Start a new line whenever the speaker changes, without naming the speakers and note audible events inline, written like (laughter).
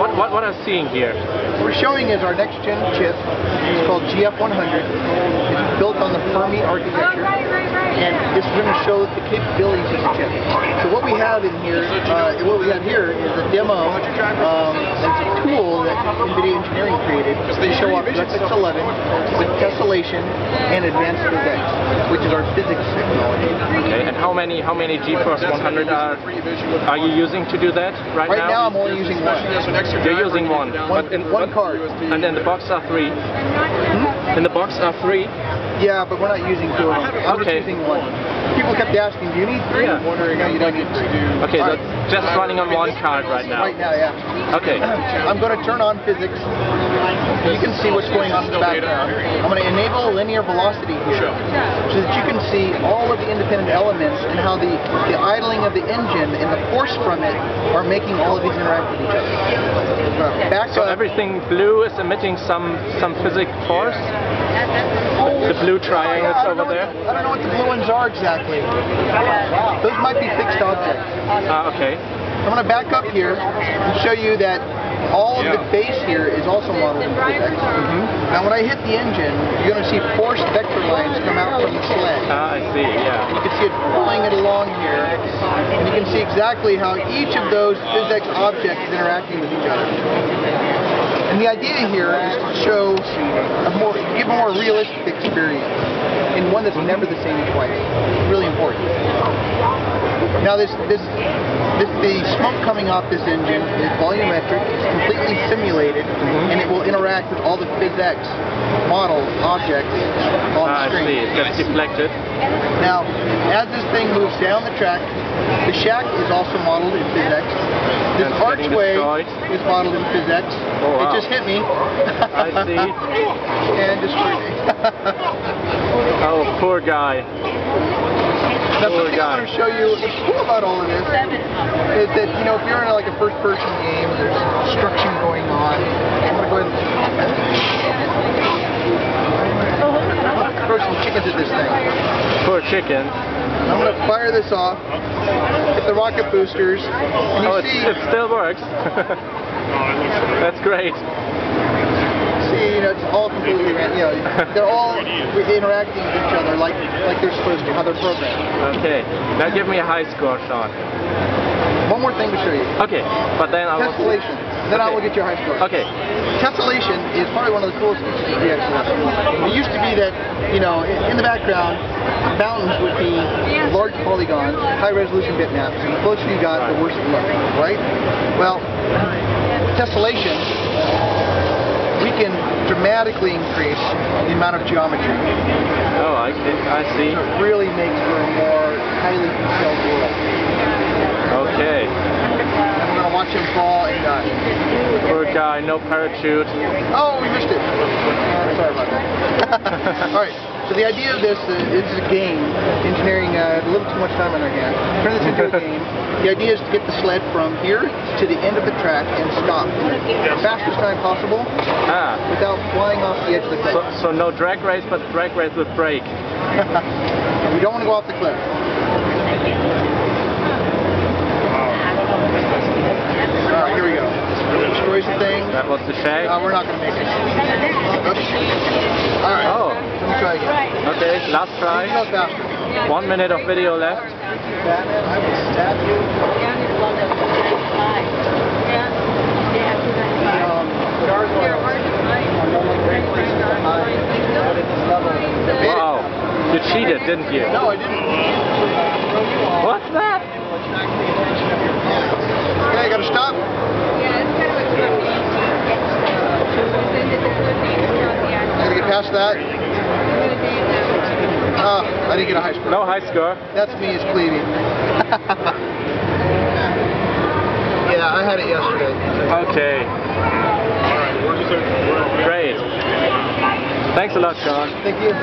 what, what, what I'm seeing here?
What we're showing is our next gen chip. It's called GF100. It's built on the Fermi architecture. All right, right, And this is going to show the capabilities of the chip. So what we have in here, uh, what we have here is a demo. Um, it's a NVIDIA Engineering created to show off DirectX 11 with tessellation and advanced physics, which is our PhysX technology.
Okay, and how many how many GeForce 100 are are you using to do that right,
Right now I'm only using one.
You're using one,
One,
but in,
one card.
and then the box are three.
Hmm?
In the box are three.
Yeah, but we're not using two of them. I'm
Okay.
just using one. People kept asking, do you need three?
Yeah.
I'm wondering, no, you don't need three.
Okay,
right.
just running on one card right now.
Right now, yeah.
Okay.
I'm going to turn on physics. You can see what's going on in the background. I'm going to enable linear velocity here so that you can see all of the independent elements and how the, the idling of the engine and the force from it are making all of these interact with each other. Back
So
up.
everything blue is emitting some some physics force. Oh. The blue triangles
I don't
over there.
I don't know what the ones are exactly. Those might be fixed objects.
Ah, okay.
I'm going to back up here and show you that all of the base here is also modeled in physics. Now when I hit the engine, you're going to see force vector lines come out from the sled.
Ah, I see. Yeah.
You can see it pulling it along here, and you can see exactly how each of those physics objects is interacting with each other. And the idea here is to show a more, give a more realistic experience, and one that's never the same twice. Really important. Now this, this, this, the smoke coming off this engine is volumetric, it's completely simulated, and it will interact with all the physics model objects on
Ah, I
the screen.
see. It gets deflected.
Now, as this thing moves down the track, the shack is also modeled in physics. This archway is modeled in physics.
Oh, wow.
It just hit me.
I see. (laughs)
and destroyed me. (laughs)
Oh, poor guy.
Now,
Poor
something I
guy.
want to show you what's cool about all of this is that, you know, if you're in like a first-person game, there's destruction going on. I'm going to go ahead and throw some chickens at this thing.
Poor chicken.
I'm going to fire this off, the rocket boosters,
Oh, it,
see...
it still works. (laughs) That's great.
see, you know, it's all completely random. You know, they're all (laughs) interacting with each other like like they're supposed to, how they're programmed.
Okay. Now give me a high score, Sean.
One more thing to show you.
Okay, but then I will.
Tessellation. Then I will get your high score.
Okay.
Tessellation is probably one of the coolest features of DX11. It used to be that, you know, in, the background, mountains would be large polygons, high resolution bitmaps, and the closer you got, the worse it looked, right? Well, tessellation, we can dramatically increase the amount of geometry.
Oh, I, I see.
It really makes for a more highly detailed world.
Okay.
I'm going to watch him die.
Poor guy, no parachute.
Oh, we missed it. Uh, sorry about that. (laughs) All right. So the idea of this is, is a game. Engineering uh, a little too much time on our hands. Turn this into a (laughs) game. The idea is to get the sled from here to the end of the track and stop the fastest time possible
Ah.
without flying off the edge of the cliff.
So, so no drag race, but drag race with brake. (laughs)
we don't want to go off the cliff. All right, here we go. Destroys the thing.
That was the shag.
Uh, we're not going to make it. Oops. All right.
Oh.
Let me try again.
Okay, last try. One minute of video left.
I will stab you. Um, gargoyles are normally great places to hide, but at this level, they made it.
Wow. You cheated, didn't you?
No, I didn't. Throw you off.
What's that?
It'll attract the attention of your pants. Okay, gotta stop. Gotta get past that. Ah, I didn't get a high score.
No high score.
That's me as Clevie. (laughs) yeah, I had it yesterday.
Okay. Great. Thanks a lot, Sean.
Thank you.